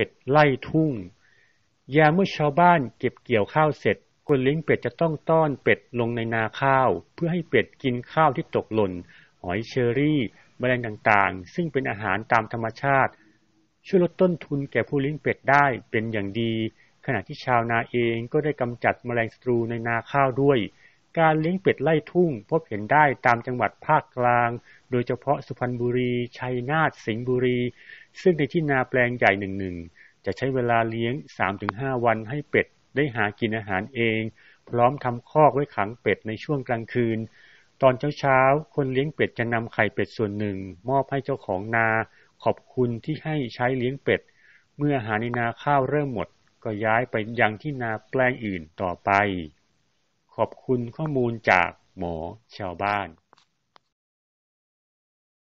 เป็ดไล่ทุ่ง ยามเมื่อชาวบ้านเก็บเกี่ยวข้าวเสร็จคนเลี้ยงเป็ดจะต้องต้อนเป็ดลงในนาข้าว เพื่อให้เป็ดกินข้าวที่ตกหล่น หอยเชอรี่แมลงต่างๆ ซึ่งเป็นอาหารตามธรรมชาติ ช่วยลดต้นทุนแก่ผู้เลี้ยงเป็ดได้เป็นอย่างดี ขณะที่ชาวนาเองก็ได้กำจัดแมลงศัตรูในนาข้าวด้วย การเลี้ยงเป็ดไล่ทุ่ง พบเห็นได้ตามจังหวัดภาคกลาง โดยเฉพาะสุพรรณบุรี ชัยนาท สิงห์บุรี ซึ่งในที่นาแปลงใหญ่หนึ่งๆจะใช้เวลาเลี้ยง 3-5 วันให้เป็ดได้หากินอาหารเอง พร้อมทำคอกไว้ขังเป็ดในช่วงกลางคืน ตอนเช้าๆ คนเลี้ยงเป็ดจะนำไข่เป็ดส่วนหนึ่ง มอบให้เจ้าของนา ขอบคุณที่ให้ใช้เลี้ยงเป็ด เมื่ออาหารในนาข้าวเริ่มหมด ก็ย้ายไปยังที่นาแปลงอื่นต่อไป ขอบคุณข้อมูลจากหมอชาวบ้าน